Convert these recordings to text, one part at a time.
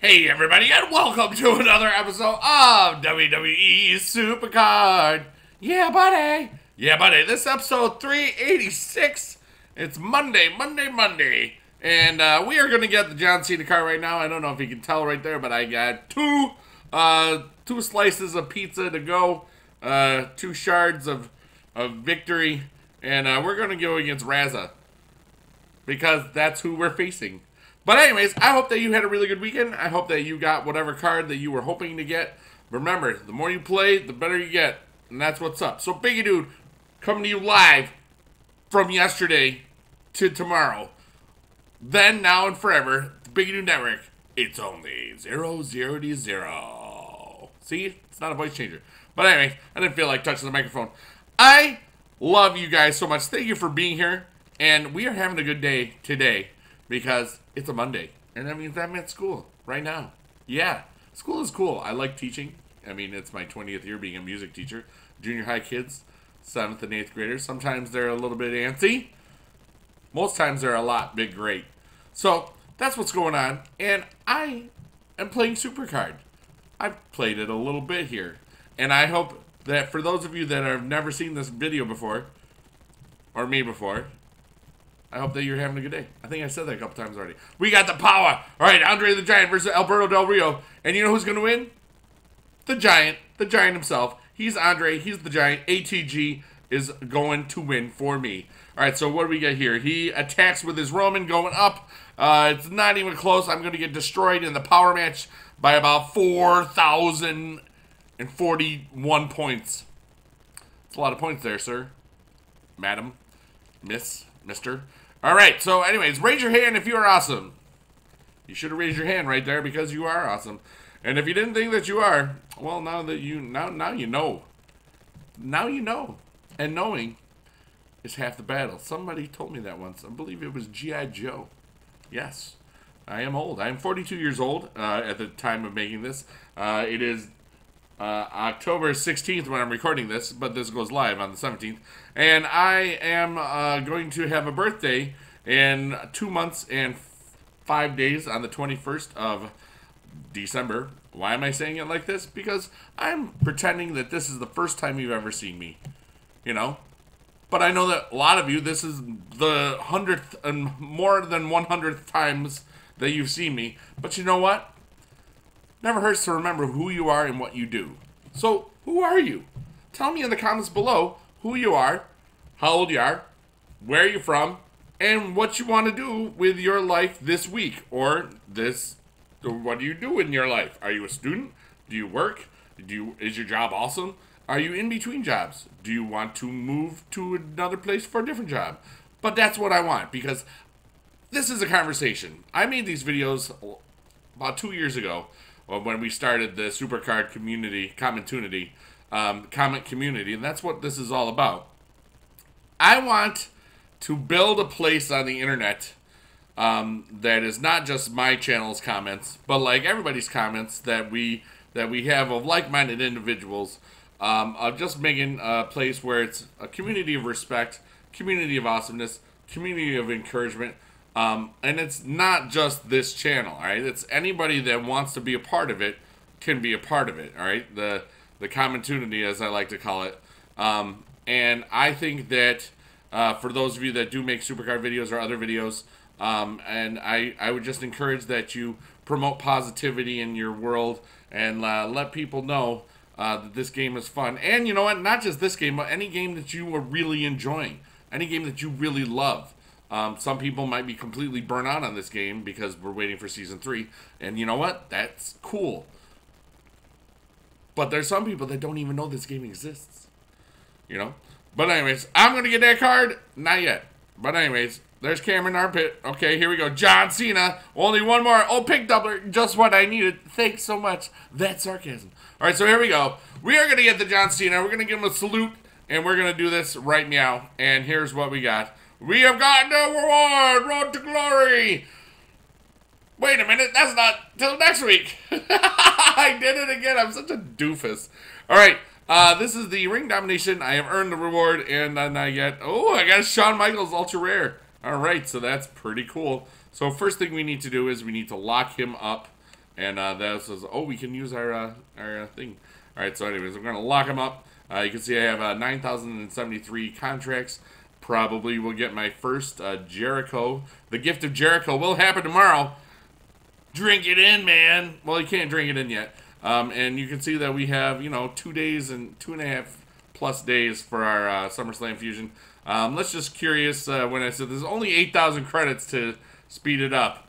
Hey everybody, and welcome to another episode of WWE Supercard. Yeah, buddy. Yeah, buddy. This episode 386. It's Monday, Monday, Monday. And uh, we are going to get the John Cena card right now. I don't know if you can tell right there, but I got two uh, two slices of pizza to go, uh, two shards of, of victory, and uh, we're going to go against Raza because that's who we're facing. But anyways, I hope that you had a really good weekend. I hope that you got whatever card that you were hoping to get. Remember, the more you play, the better you get. And that's what's up. So Biggie Dude, coming to you live from yesterday to tomorrow. Then, now, and forever, the Biggie Dude Network. It's only zero zero to zero. See? It's not a voice changer. But anyway, I didn't feel like touching the microphone. I love you guys so much. Thank you for being here. And we are having a good day today because it's a Monday. And I mean that means I'm at school right now. Yeah, school is cool. I like teaching. I mean, it's my 20th year being a music teacher. Junior high kids, 7th and 8th graders, sometimes they're a little bit antsy. Most times they're a lot big great. So that's what's going on. And I am playing Supercard. I've played it a little bit here. And I hope that for those of you that have never seen this video before, or me before, I hope that you're having a good day. I think I said that a couple times already. We got the power. All right, Andre the Giant versus Alberto Del Rio. And you know who's going to win? The Giant. The Giant himself. He's Andre. He's the Giant. ATG is going to win for me. All right, so what do we get here? He attacks with his Roman going up. Uh, it's not even close. I'm going to get destroyed in the power match by about 4,041 points. It's a lot of points there, sir. Madam. Miss. Mister. All right, so anyways, raise your hand if you are awesome. You should have raised your hand right there because you are awesome. And if you didn't think that you are, well, now that you now now you know. Now you know. And knowing is half the battle. Somebody told me that once. I believe it was G.I. Joe. Yes. I am old. I am 42 years old uh, at the time of making this. Uh, it is uh, October 16th when I'm recording this, but this goes live on the 17th. And I am uh, going to have a birthday in two months and five days on the 21st of December. Why am I saying it like this? Because I'm pretending that this is the first time you've ever seen me. You know? But I know that a lot of you, this is the hundredth and more than 100th times that you've seen me. But you know what? Never hurts to remember who you are and what you do. So, who are you? Tell me in the comments below who you are, how old you are, where you're from, and what you want to do with your life this week or this. What do you do in your life? Are you a student? Do you work? Do you, is your job awesome? Are you in between jobs? Do you want to move to another place for a different job? But that's what I want because this is a conversation. I made these videos about two years ago when we started the Supercard community, community, um, comment community, and that's what this is all about. I want to build a place on the internet um, that is not just my channel's comments, but like everybody's comments that we that we have of like-minded individuals. Um, of just making a place where it's a community of respect, community of awesomeness, community of encouragement, um, and it's not just this channel, all right? It's anybody that wants to be a part of it can be a part of it, all right? The the community, as I like to call it. Um, and I think that uh, for those of you that do make Supercard videos or other videos, um, and I, I would just encourage that you promote positivity in your world and uh, let people know uh, that this game is fun. And you know what? Not just this game, but any game that you are really enjoying, any game that you really love. Um, some people might be completely burnt out on this game because we're waiting for season three. And you know what? That's cool. But there's some people that don't even know this game exists. You know? But anyways, I'm going to get that card. Not yet. But anyways, there's Cameron Armpit. Okay, here we go. John Cena. Only one more. Oh, pick doubler. Just what I needed. Thanks so much. That's sarcasm. All right, so here we go. We are going to get the John Cena. We're going to give him a salute. And we're going to do this right meow. And here's what we got. We have gotten a reward. Road to glory. Wait a minute, that's not till next week. I did it again. I'm such a doofus. All right, uh, this is the ring domination. I have earned the reward, and uh, not yet. Oh, I got Shawn Michaels ultra rare. All right, so that's pretty cool. So first thing we need to do is we need to lock him up, And uh, that says, oh, we can use our uh, our uh, thing. All right, so anyways, I'm gonna lock him up. Uh, you can see I have uh, 9,073 contracts. Probably will get my first uh, Jericho. The gift of Jericho will happen tomorrow. Drink it in, man. Well, you can't drink it in yet. Um, and you can see that we have, you know, two days and two and a half plus days for our uh, SummerSlam Fusion. Um, let's just curious uh, when I said there's only 8,000 credits to speed it up.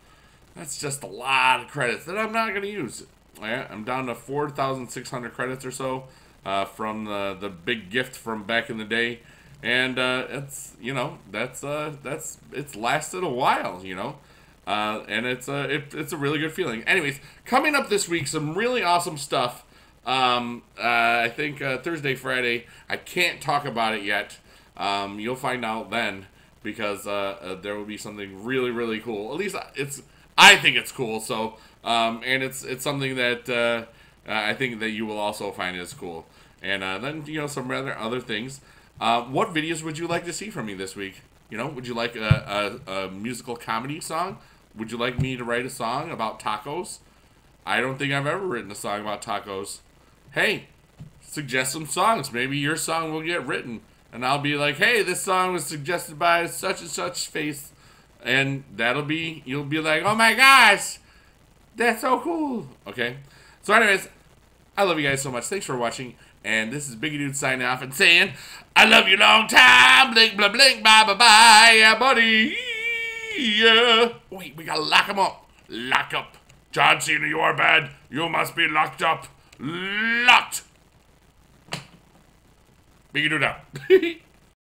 That's just a lot of credits that I'm not going to use. I'm down to 4,600 credits or so uh, from the, the big gift from back in the day. And uh, it's, you know, that's, uh, that's, it's lasted a while, you know. Uh, and it's a, it, it's a really good feeling. Anyways, coming up this week, some really awesome stuff. Um, uh, I think uh, Thursday, Friday. I can't talk about it yet. Um, you'll find out then because uh, uh, there will be something really, really cool. At least it's, I think it's cool. So, um, and it's it's something that uh, I think that you will also find is cool. And uh, then you know some rather other things. Uh, what videos would you like to see from me this week? You know, would you like a, a, a musical comedy song? Would you like me to write a song about tacos? I don't think I've ever written a song about tacos. Hey, suggest some songs. Maybe your song will get written and I'll be like, hey, this song was suggested by such and such face, and that'll be you'll be like, oh my gosh, that's so cool. Okay, so anyways, I love you guys so much. Thanks for watching, and this is Biggie Dude signing off and saying, I love you long time. Blink, blah, blink, bye, bye, bye, yeah, buddy. Yeah. Wait, we gotta lock him up. Lock up. John Cena, you are bad. You must be locked up. Locked. Biggie do now.